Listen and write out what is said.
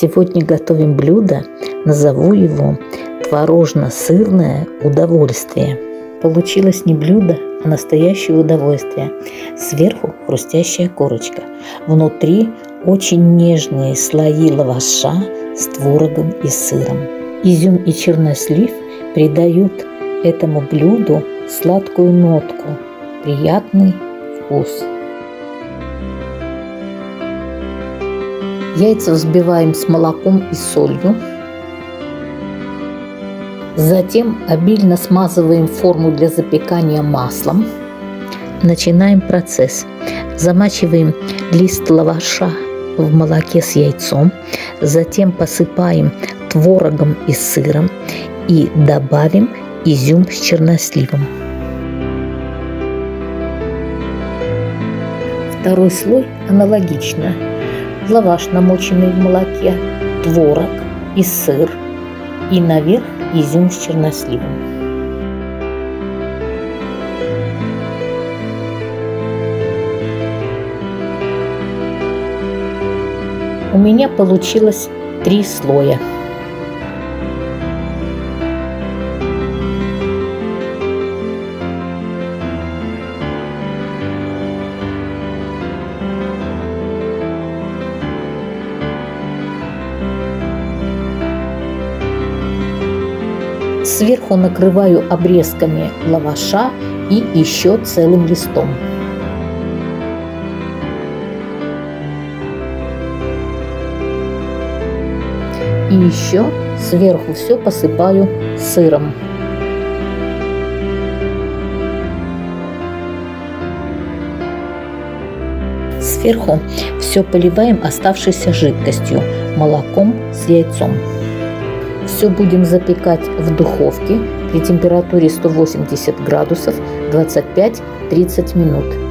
Сегодня готовим блюдо, назову его творожно-сырное удовольствие. Получилось не блюдо, а настоящее удовольствие. Сверху хрустящая корочка. Внутри очень нежные слои лаваша с творогом и сыром. Изюм и чернослив придают этому блюду сладкую нотку, приятный вкус. Яйца взбиваем с молоком и солью. Затем обильно смазываем форму для запекания маслом. Начинаем процесс. Замачиваем лист лаваша в молоке с яйцом. Затем посыпаем творогом и сыром и добавим изюм с черносливом. Второй слой аналогично лаваш, намоченный в молоке, творог и сыр, и наверх изюм с черносливом. У меня получилось три слоя. Сверху накрываю обрезками лаваша и еще целым листом. И еще сверху все посыпаю сыром. Сверху все поливаем оставшейся жидкостью, молоком с яйцом. Все будем запекать в духовке при температуре 180 градусов 25-30 минут.